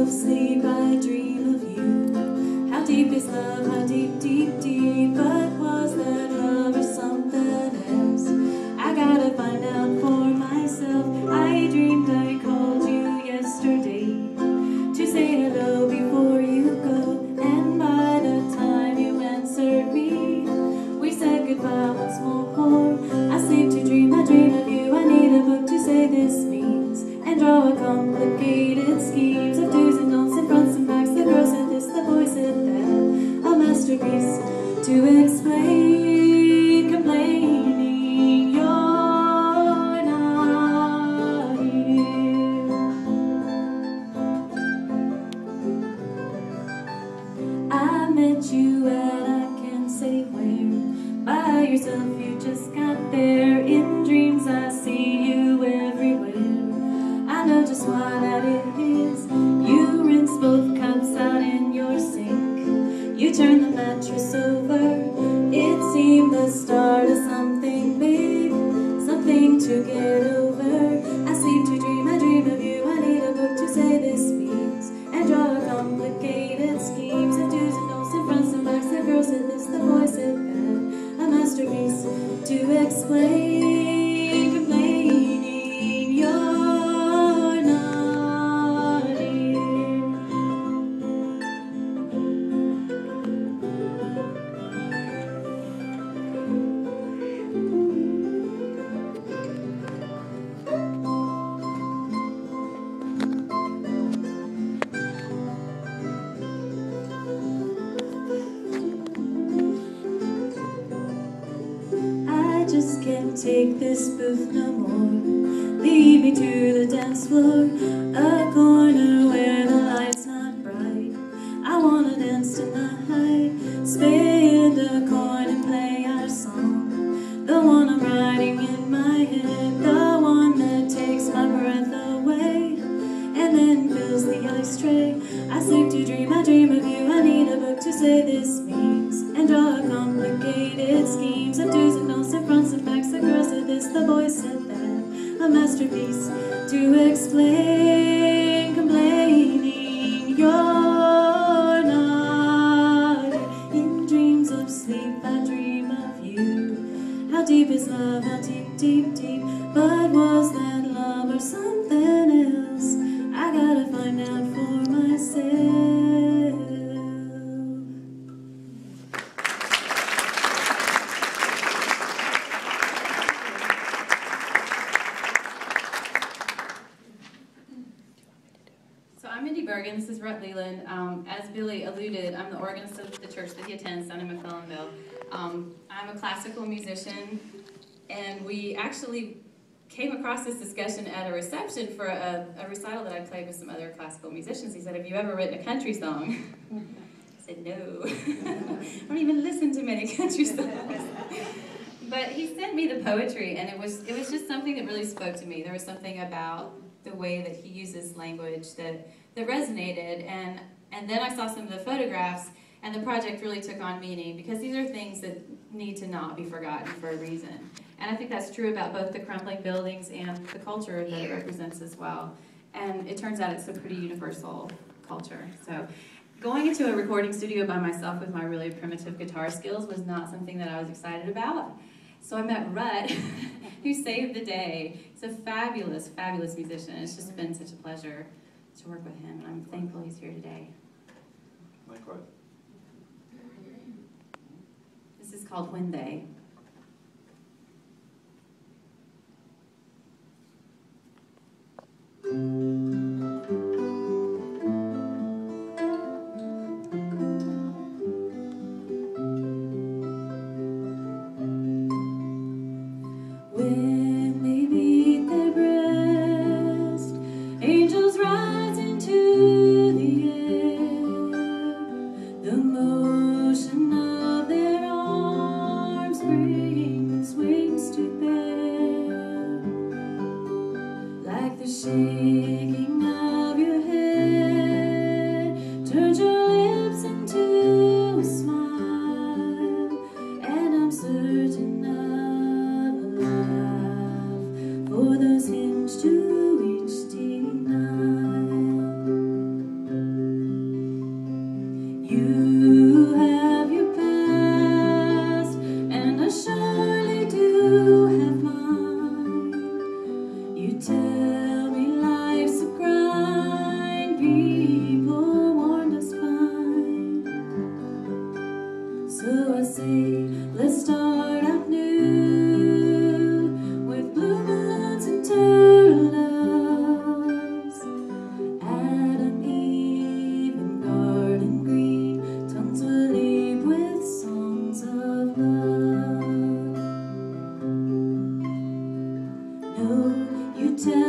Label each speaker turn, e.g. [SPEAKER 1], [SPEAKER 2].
[SPEAKER 1] of sleep I dream of you. How deep is love? How deep, deep, deep? But was that love or something else? I gotta find out for myself. I dreamed I called you yesterday to say hello before you go. And by the time you answered me, we said goodbye once more. I sleep to dream, I dream of you. I need a book to say this means and draw a complicated schemes of do's to explain, complaining you're not here. I met you at I can't say where. By yourself, you just got there. In dreams, I see you everywhere. I know just why that is. You rinse both cups out in your sink. You turned the mattress over. It seemed the start of something big, something to get over. Take this booth no more. Lead me to the dance floor, a corner where the light's not bright. I wanna dance tonight, spin a coin and play our song. The one I'm writing in my head, the one that takes my breath away, and then fills the ice tray. I sleep to dream, I dream of you. I need a book to say this means explain,
[SPEAKER 2] I'm Mindy Burgin, this is Rut Leland. Um, as Billy alluded, I'm the organist of the church that he attends down in McClellanville. Um, I'm a classical musician, and we actually came across this discussion at a reception for a, a recital that I played with some other classical musicians. He said, have you ever written a country song? I said, no. I don't even listen to many country songs. But he sent me the poetry, and it was it was just something that really spoke to me. There was something about the way that he uses language that that resonated, and and then I saw some of the photographs, and the project really took on meaning because these are things that need to not be forgotten for a reason. And I think that's true about both the crumbling buildings and the culture that it represents as well. And it turns out it's a pretty universal culture. So going into a recording studio by myself with my really primitive guitar skills was not something that I was excited about. So I met Rut, who saved the day. He's a fabulous, fabulous musician. It's just been such a pleasure to work with him, and I'm thankful he's here today.
[SPEAKER 3] Likewise.
[SPEAKER 2] This is called When They.
[SPEAKER 1] Like